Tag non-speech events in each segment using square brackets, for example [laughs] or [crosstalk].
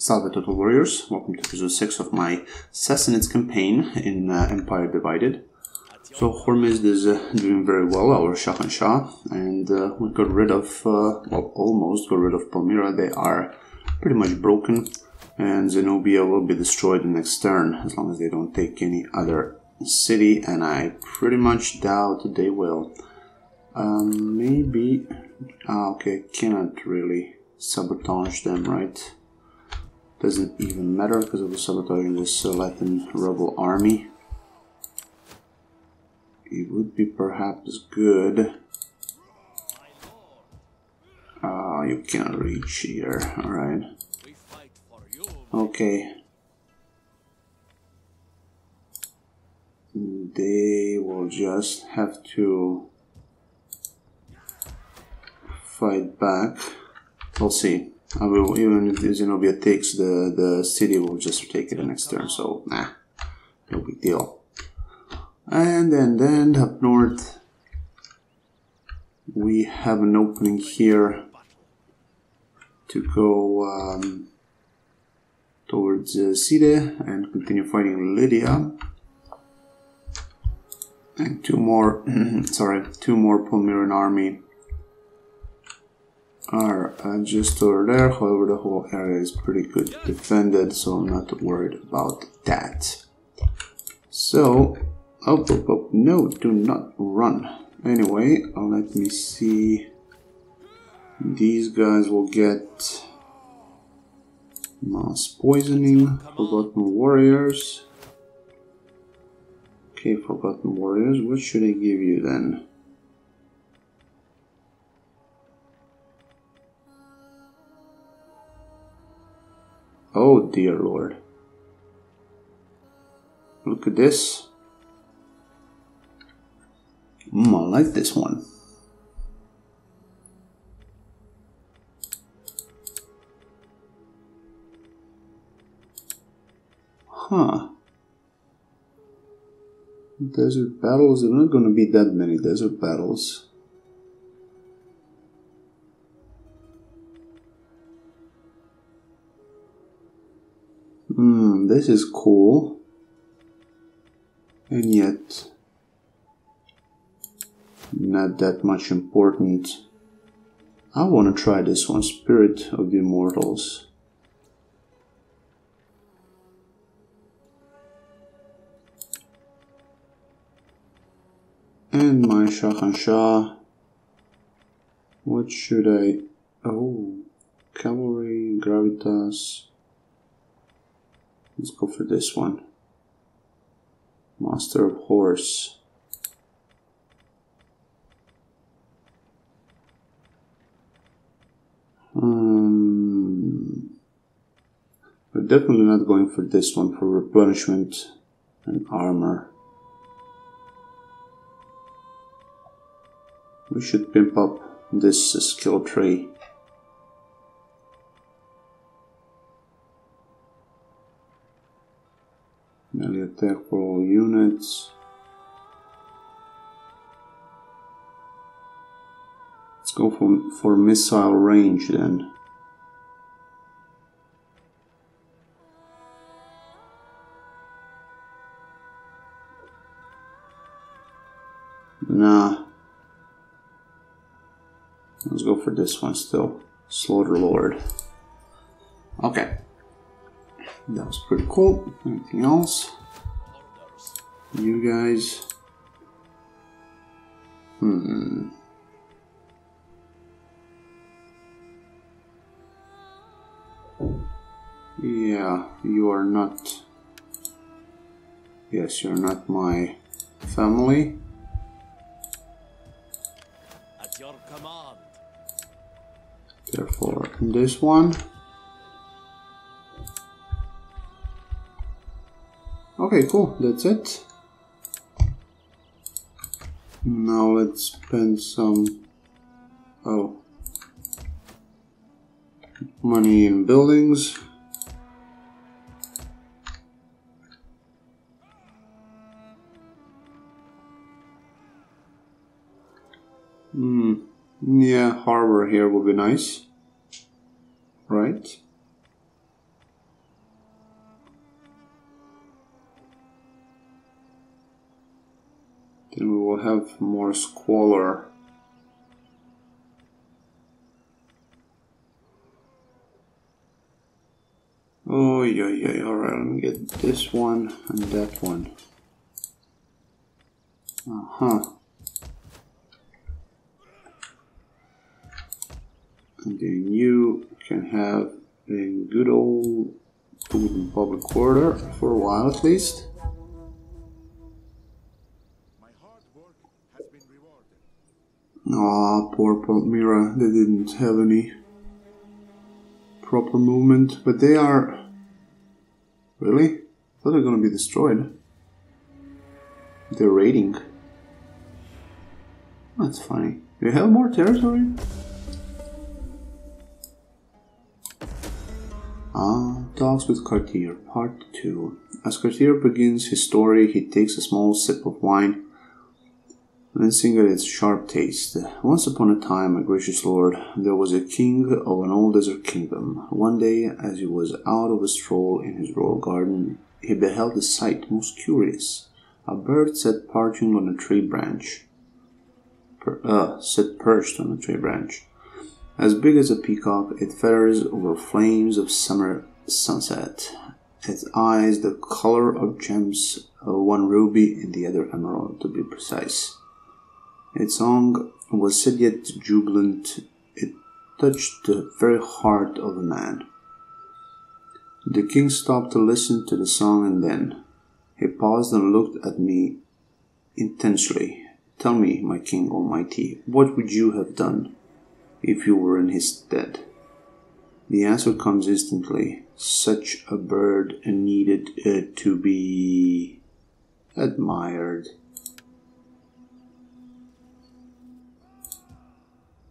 Salve Total Warriors, welcome to episode 6 of my Sassanids campaign in uh, Empire Divided. So Hormizd is uh, doing very well, our Shah and uh, we got rid of, uh, well almost got rid of Palmyra, they are pretty much broken, and Zenobia will be destroyed the next turn, as long as they don't take any other city, and I pretty much doubt they will. Um, maybe, ah, okay, cannot really sabotage them, right? Doesn't even matter because of the sabotaging this uh, Latin rebel army. It would be perhaps good. Ah, you cannot reach here. Alright. Okay. They will just have to fight back. We'll see. I will, even if Zenobia takes the, the city, we'll just take it the next turn, so nah, no big deal. And then, then up north, we have an opening here to go um, towards uh, Side and continue fighting Lydia. And two more, [clears throat] sorry, two more Palmyran army are uh, just over there. However, the whole area is pretty good defended, so I'm not worried about that. So, oh, oh, oh no, do not run. Anyway, uh, let me see. These guys will get mass poisoning, forgotten warriors. Okay, forgotten warriors. What should I give you then? Oh dear lord. Look at this. Mm, I like this one. Huh. Desert battles, there are not going to be that many desert battles. Hmm, this is cool. And yet, not that much important. I want to try this one Spirit of the Immortals. And my Shahanshah. What should I. Oh, Cavalry, Gravitas. Let's go for this one. Master of Horse. Um, we're definitely not going for this one for replenishment and armor. We should pimp up this skill tree. Attack for all units. Let's go for, for missile range then. Nah. Let's go for this one still. Slaughter Lord. Okay. That was pretty cool. Anything else? You guys? Hmm. Yeah, you are not. Yes, you're not my family. At your command. Therefore, this one. Okay, cool. That's it. Now let's spend some oh money in buildings. Hmm. Yeah, harbor here would be nice. Right? Then we will have more squalor. Oh yeah yeah alright let me get this one and that one. Uh-huh. And then you can have a good old public quarter for a while at least. Ah, poor Palmyra, they didn't have any proper movement, but they are. Really? I thought they're gonna be destroyed. They're raiding. That's funny. Do you have more territory? Ah, Talks with Kartir, Part 2. As Kartir begins his story, he takes a small sip of wine, at its sharp taste. Once upon a time, my gracious lord, there was a king of an old desert kingdom. One day, as he was out of a stroll in his royal garden, he beheld a sight most curious. A bird sat perching on a tree branch. Per, uh, sat perched on a tree branch. As big as a peacock, it feathers over flames of summer sunset. Its eyes the color of gems, uh, one ruby and the other emerald, to be precise. Its song was sad yet jubilant. It touched the very heart of a man. The king stopped to listen to the song and then he paused and looked at me intensely. Tell me, my king almighty, what would you have done if you were in his stead? The answer comes instantly. Such a bird needed uh, to be admired.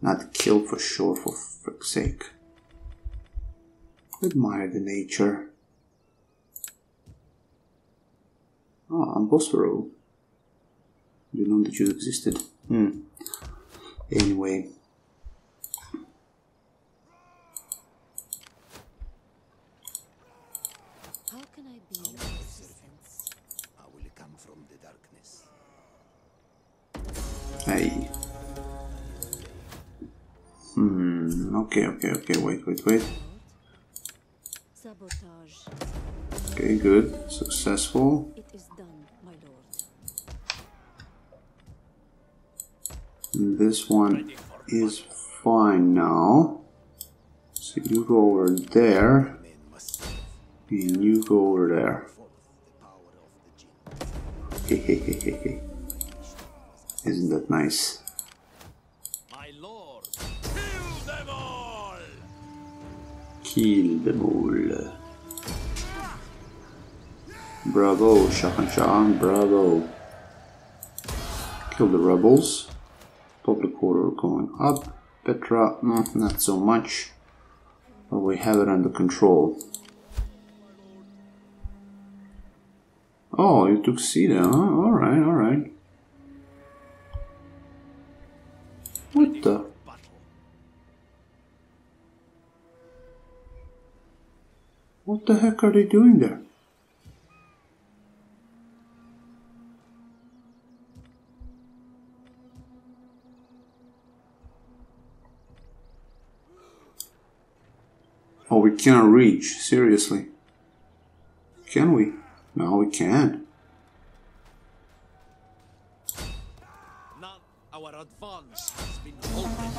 Not killed for sure, for frick's sake. Admire the nature. Ah, I'm Bosphoro. Didn't know that you existed. Hmm. Anyway. Okay, okay, okay. Wait, wait, wait. Sabotage. Okay, good. Successful. This one is fine now. So you go over there. And you go over there. [laughs] Isn't that nice? Kill the bull. Bravo, Shahan Shah, bravo. Kill the rebels. Public order going up. Petra, mm, not so much. But we have it under control. Oh, you took Sita, huh? Alright, alright. What the heck are they doing there? Oh, we cannot reach. Seriously. Can we? No, we can. None our advance has been halted.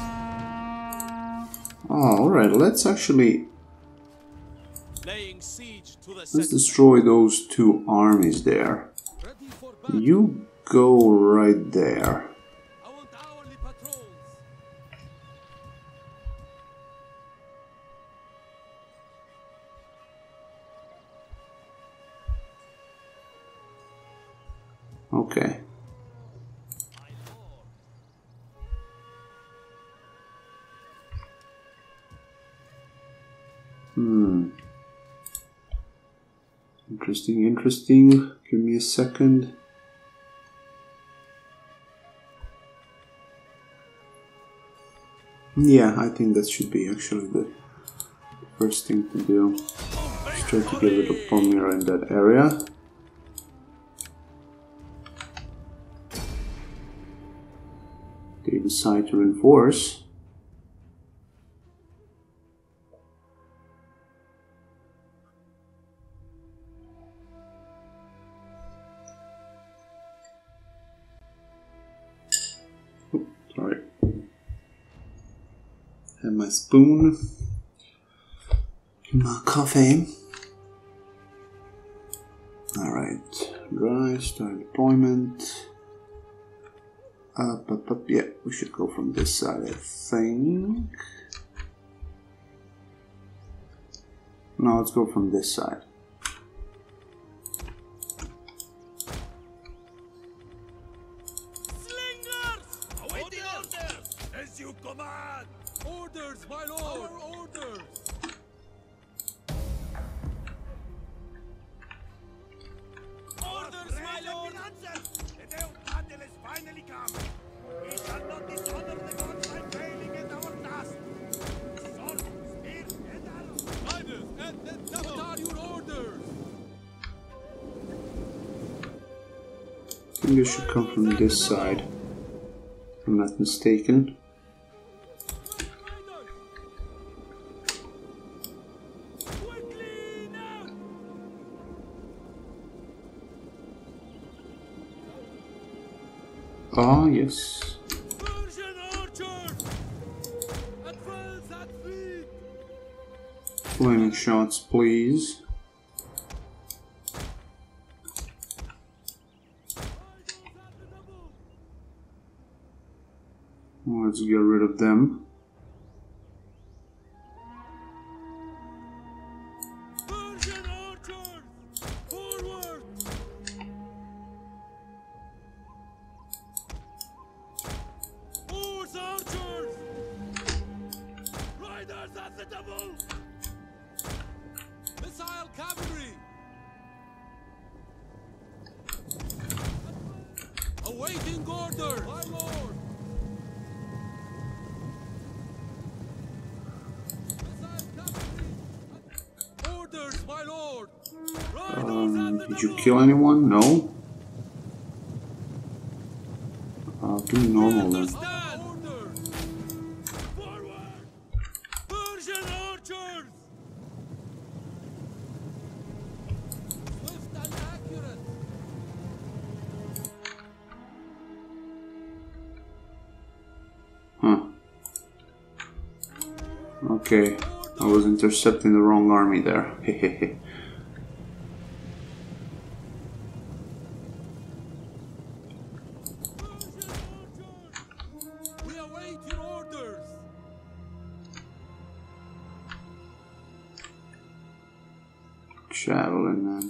Oh, alright, let's actually let's destroy those two armies there. Ready for battle. You go right there. interesting, interesting. Give me a second. Yeah, I think that should be actually the first thing to do. Try to get rid of Pomir in that area. They decide to reinforce. Alright. Have my spoon. My coffee. Alright. Dry, start deployment. Up, up, up. Yeah, we should go from this side, I think. Now let's go from this side. from this side. If I'm not mistaken. Ah, yes. Flaming shots, please. wanted to get rid of them. Okay, I was intercepting the wrong army there. [laughs] Traveling man.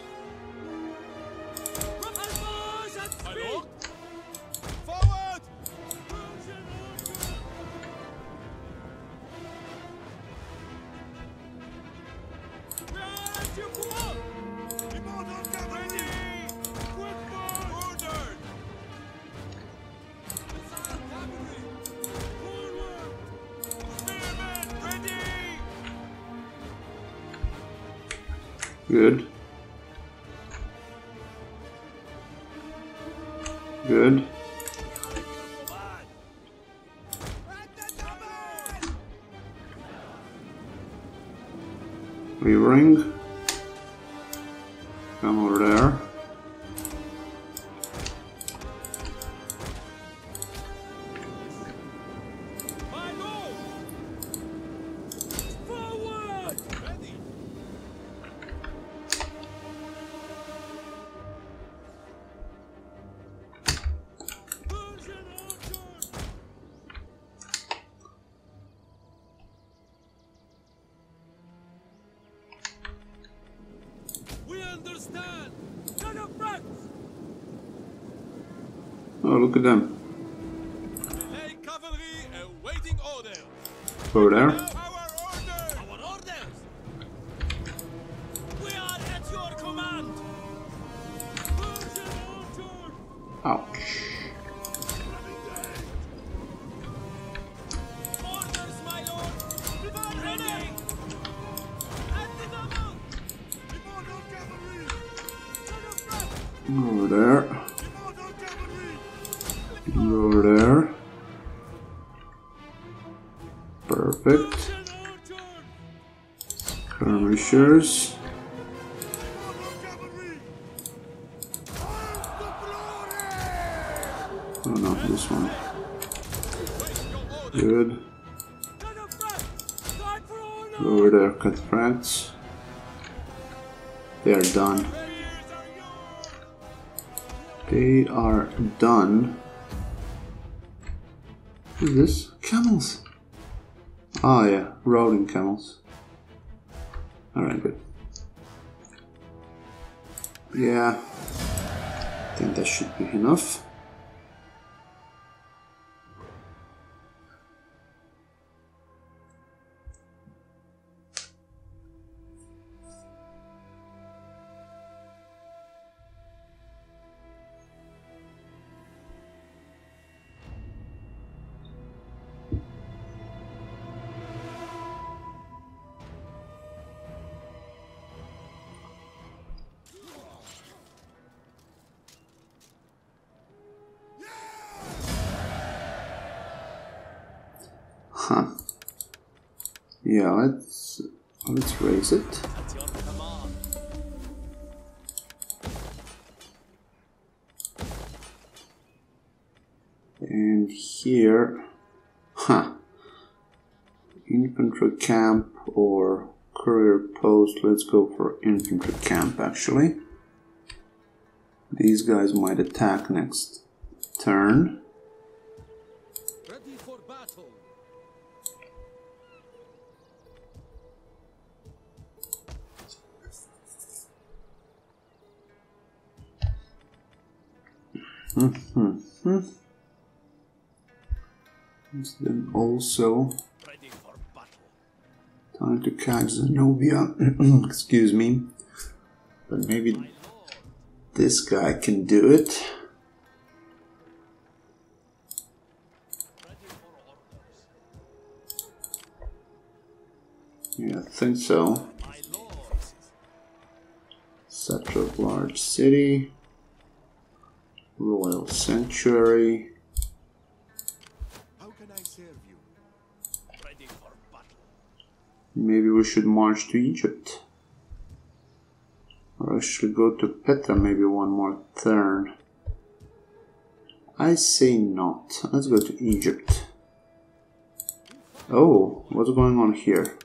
Good. Over there. Perfect. Skirmishers. Oh no, this one. Good. France! Over there, cut frats. They are done. They are done. This? Camels. Ah, yeah, rolling camels. Alright, good. Yeah, I think that should be enough. Huh. Yeah, let's let's raise it. And here, huh, infantry camp or courier post. Let's go for infantry camp actually. These guys might attack next turn. Then also time to catch Zenobia. [clears throat] Excuse me. But maybe this guy can do it. Yeah, I think so. Center of large city. Royal sanctuary. Maybe we should march to Egypt. Or I should go to Petra maybe one more turn. I say not. Let's go to Egypt. Oh, what's going on here?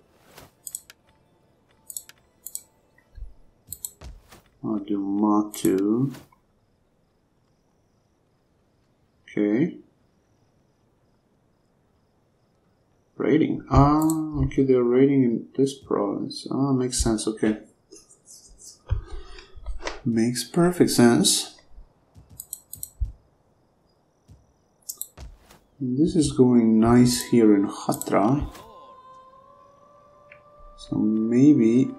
I'll do Matu. Okay. Raiding. Ah, okay, they're raiding in this province. Ah, makes sense, okay. Makes perfect sense. This is going nice here in Hatra. So maybe...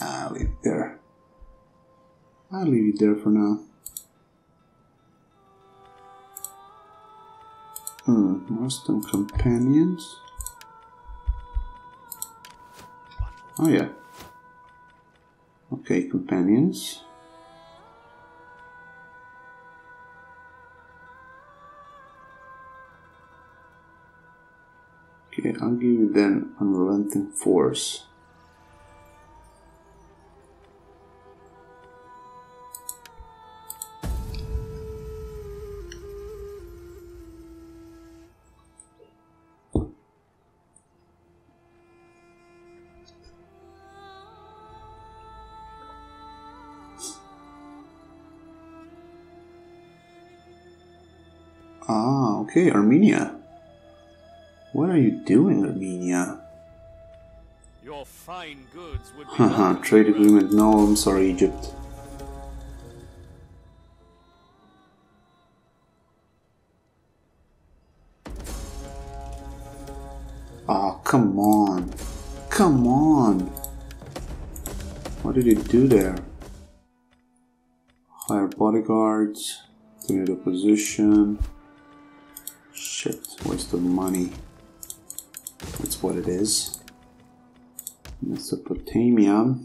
I'll leave it there. I'll leave it there for now. Hmm, Western companions. Oh yeah. Okay, companions. Okay, I'll give you then unrelenting force. Okay, Armenia. What are you doing, Armenia? Your fine goods would be Haha, trade agreement. No, I'm sorry, Egypt. Ah, come on. Come on. What did he do there? Hire bodyguards. Tornado position. Shit, waste of money. That's what it is. Mesopotamia.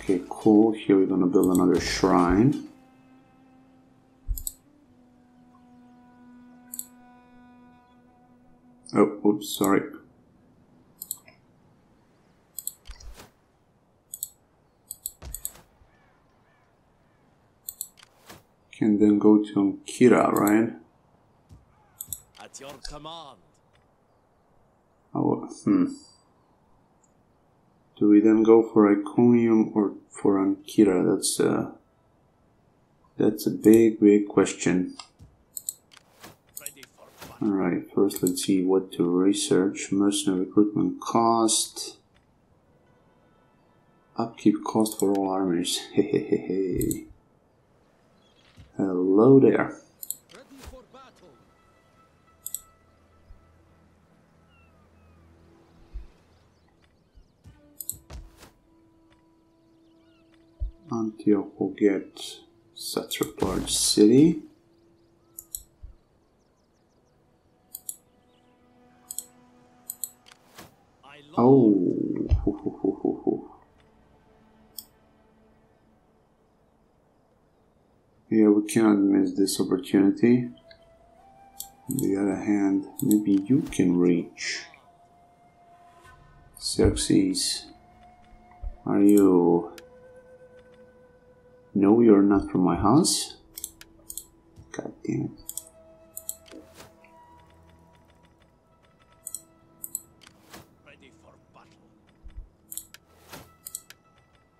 Okay, cool. Here we're gonna build another shrine. Oh, oops, sorry. Can then go to Kira, right? Command. Oh, hmm. Do we then go for Iconium or for Ancyra? That's a that's a big, big question. Ready for battle. Alright, first let's see what to research. Mercenary recruitment cost. Upkeep cost for all armies. [laughs] Hello there. Antioch will get Satrap large city. Oh. [laughs] Yeah, we cannot miss this opportunity. On the other hand, maybe you can reach. Xerxes, are you? No, you're not from my house. God damn it. ready for battle.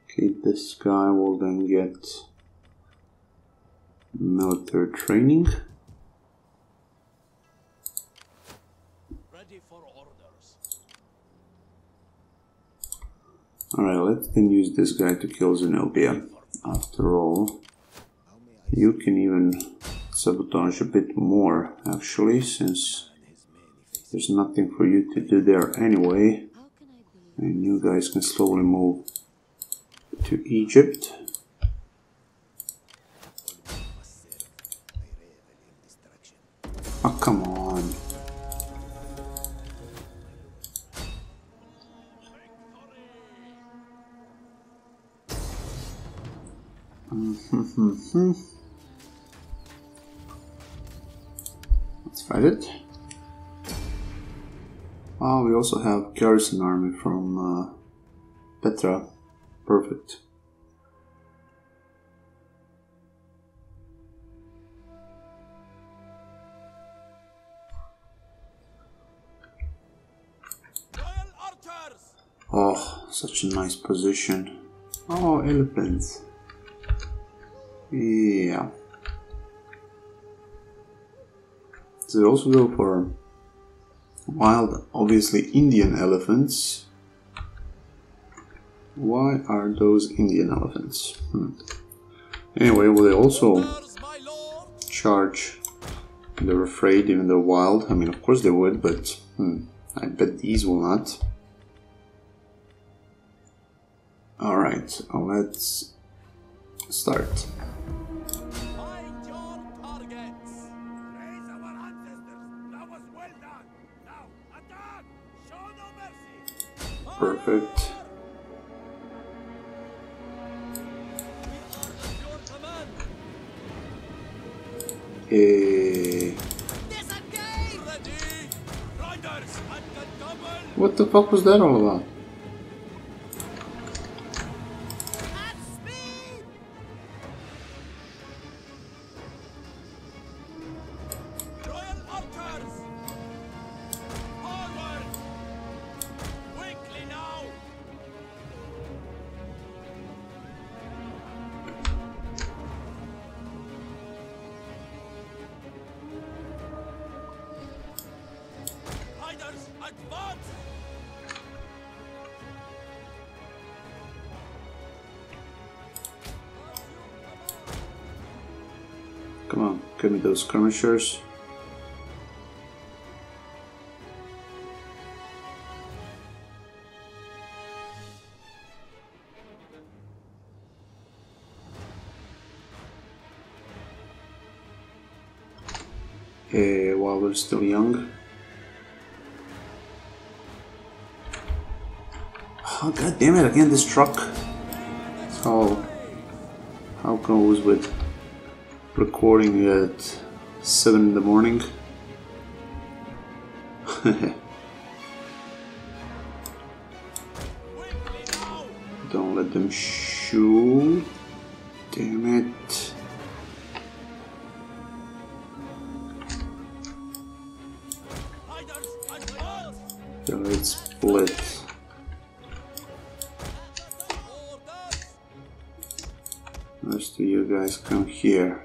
Okay, this guy will then get military training. Ready for orders. Alright, let's then use this guy to kill Zenobia. After all, you can even sabotage a bit more, actually, since there's nothing for you to do there anyway. And you guys can slowly move to Egypt. Oh, come on. [laughs] Let's fight it. Ah, we also have garrison army from uh, Petra. Perfect. Oh, such a nice position. Oh, elephants. Yeah. We also go for wild, obviously Indian elephants. Why are those Indian elephants? Hmm. Anyway, will they also charge? They're afraid, even though wild. I mean, of course they would, but hmm, I bet these will not. Alright, let's Start. The eh, double! what the fuck was that all about? Come on, give me those skirmishers. Eh, while we're still young. Oh, God damn it, again, this truck. How, how goes with recording at 7 in the morning. [laughs] Don't let them shoot. Damn it. So it's split. Of you guys come here.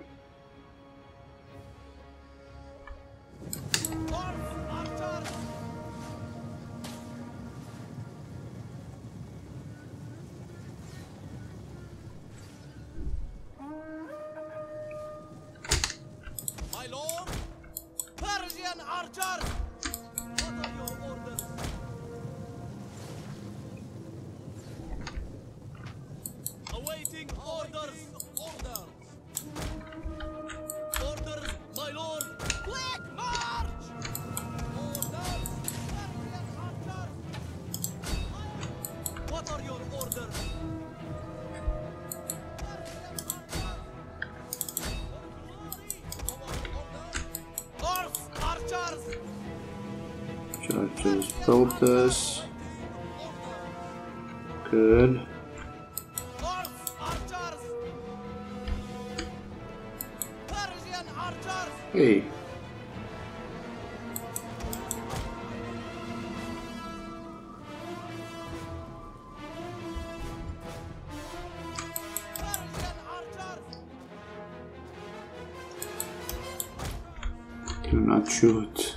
Do not shoot. What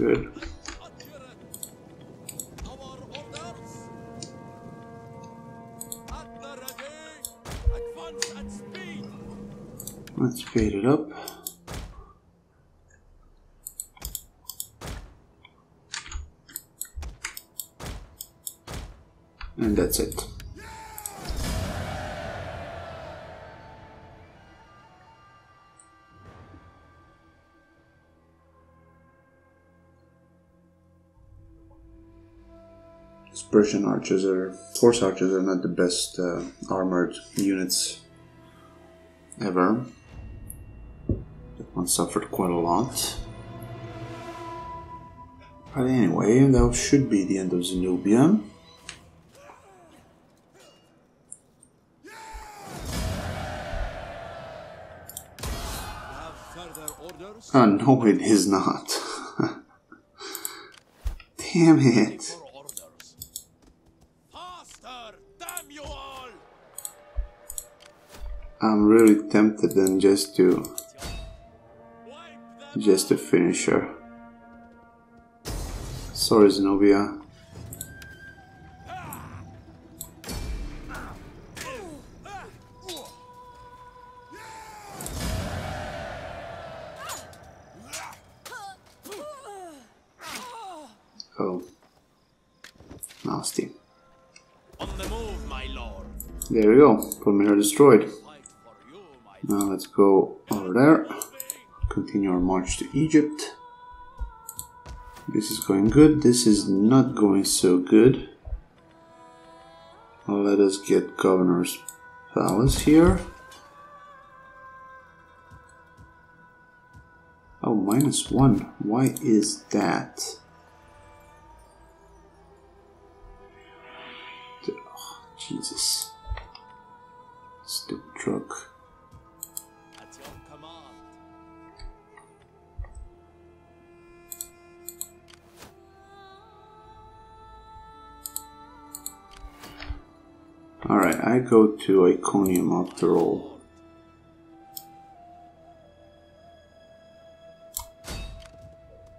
speed. Let's speed it up. And that's it. Archers are horse archers are not the best uh, armored units ever. That one suffered quite a lot. But anyway, that should be the end of Zenobia. Oh no, it is not. [laughs] Damn it. For orders. Faster! Damn you all! I'm really tempted then just to just to finish her. Sorry, Zenobia. Oh. Nasty. on the move, my lord. There we go. Premier destroyed. Now let's go over there. Continue our march to Egypt. This is going good. This is not going so good. Let us get Governor's Palace here. Oh, minus one. Why is that? Oh, Jesus. Stupid truck. Alright, I go to Iconium after all.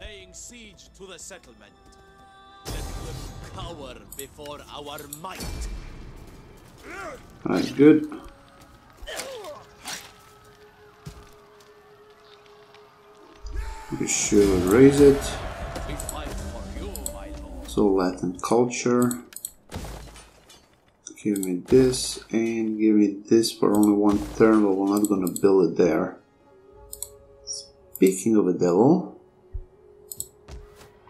Laying siege to the settlement. Let them cower before our might. Alright, good. We should raise it. We fight for you, my lord. So Latin culture. Give me this and give me this for only one turn, but we're not gonna build it there. Speaking of a devil.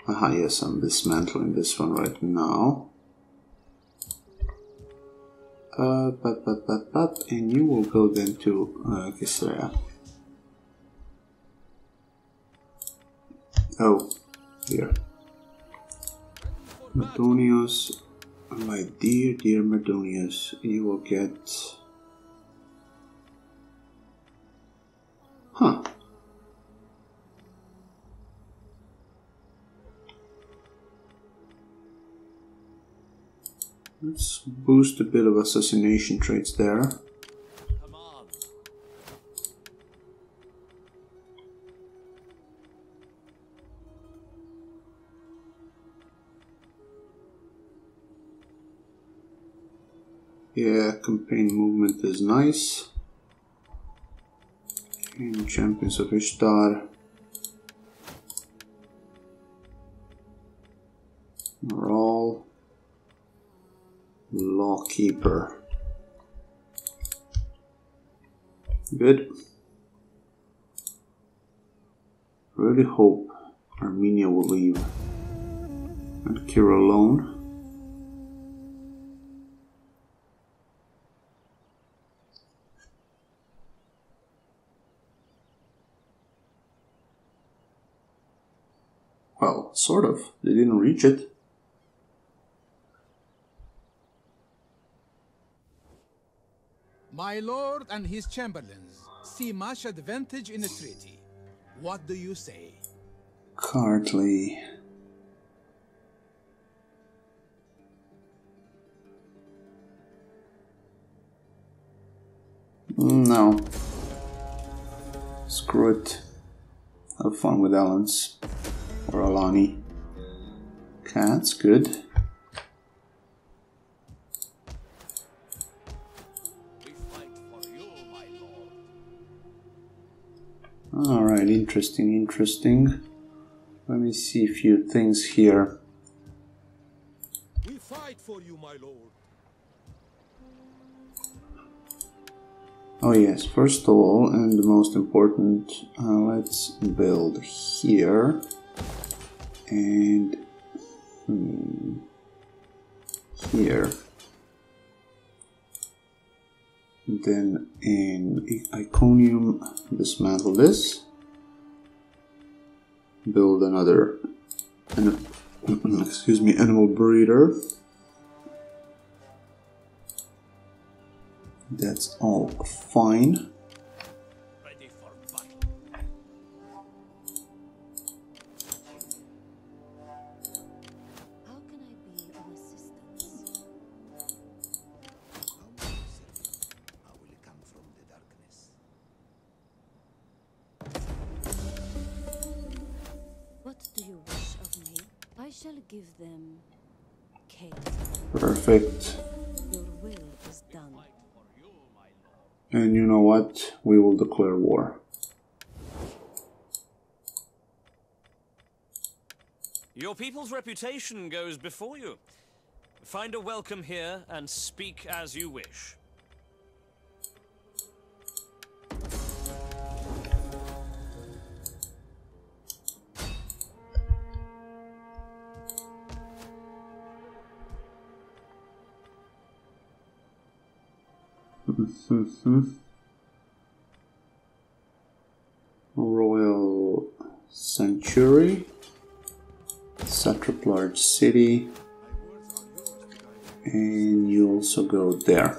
Aha, yes, I'm dismantling this one right now. Uh, but, but, but, but, and you will go then to uh, Caesarea. Oh, here. Medonius, my dear, dear Medonius, you will get. Huh. Let's boost a bit of assassination traits there. Yeah, campaign movement is nice. And Champions of Ishtar. Morale. Lawkeeper. Good. Really hope Armenia will leave. Ancyra alone. Well, sort of. They didn't reach it. My lord and his chamberlains see much advantage in a treaty. What do you say? Cartley. Mm, no. Screw it. Have fun with Alans. Or Alani. Cat's good. We fight for you, my lord. Alright, interesting, interesting. Let me see a few things here. We fight for you, my lord. Oh yes, first of all, and the most important, uh, let's build here. And hmm, here. Then in Iconium, dismantle this. Build another, an- [clears throat] excuse me, animal breeder. That's all fine. Your people's reputation goes before you. Find a welcome here and speak as you wish. Royal Sanctuary, Satrap Large City, and you also go there.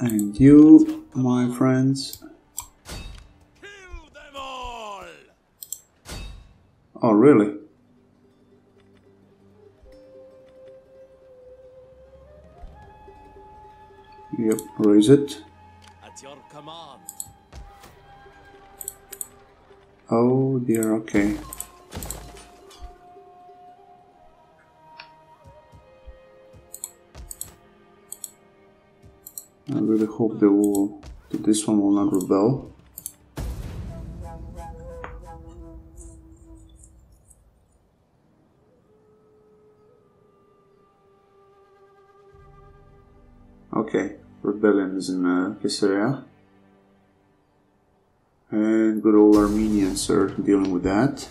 And you, my friends, Kill them all! oh really? Yep, raise it. At your command. Oh dear, okay. I really hope they will this one will not rebel. Okay, rebellion is in uh, Caesarea. And good old Armenians are dealing with that.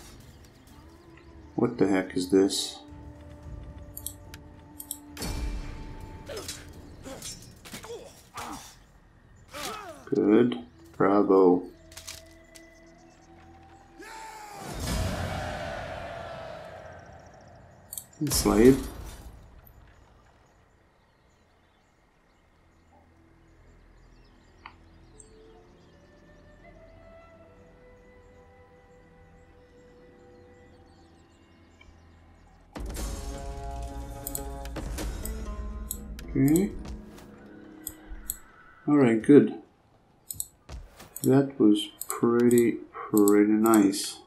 What the heck is this? Good. Bravo. Enslave. That was pretty, pretty nice.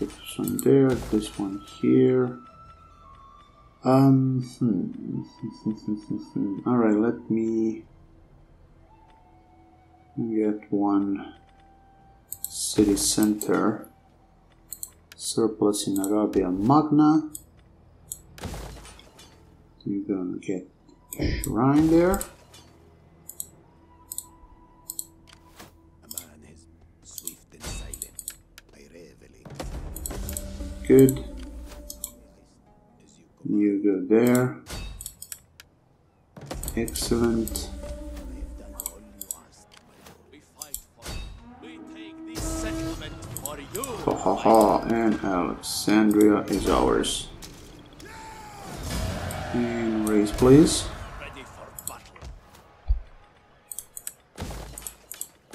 This one there, this one here. Um, hmm. [laughs] Alright, let me get one city center surplus in Arabia Magna. You're gonna get shrine there. A man is swift and silent. I revel in Good. as you You go there. Excellent. I have done all you asked, my lord. We fight for you. We take this settlement for you. Ha ha ha, and Alexandria is ours. And raise, please.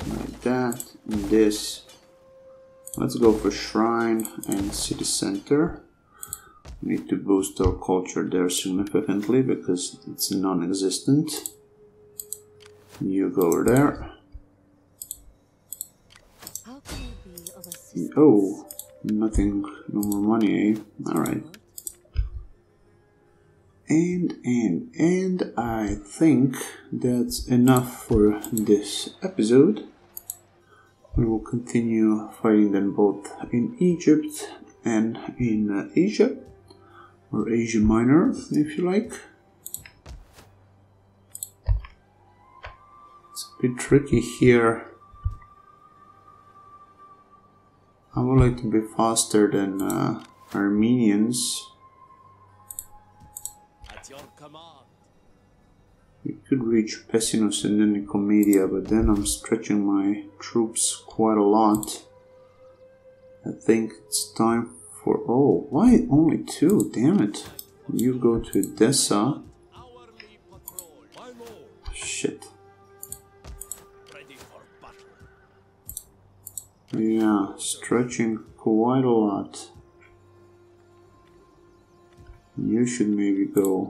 Like that. This. Let's go for shrine and city center. We need to boost our culture there significantly because it's non-existent. You go over there. How can I be of assistance? Oh, nothing, no more money, eh? Alright. And, and, and I think that's enough for this episode. We will continue fighting them both in Egypt and in uh, Asia, or Asia Minor, if you like. It's a bit tricky here. I would like to be faster than uh, Armenians. At your command. Could reach Pessinus and then Nicomedia, but then I'm stretching my troops quite a lot. I think it's time for. Oh, why only two? Damn it. You go to Edessa. Shit. Yeah, stretching quite a lot. You should maybe go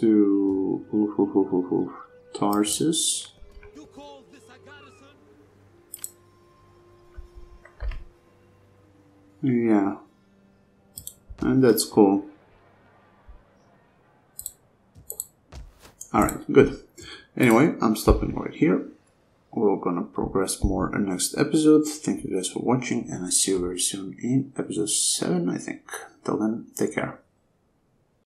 to Tarsus. Yeah. And that's cool. Alright, good. Anyway, I'm stopping right here. We're gonna progress more in next episode. Thank you guys for watching, and I see you very soon in episode 7, I think. Till then, take care.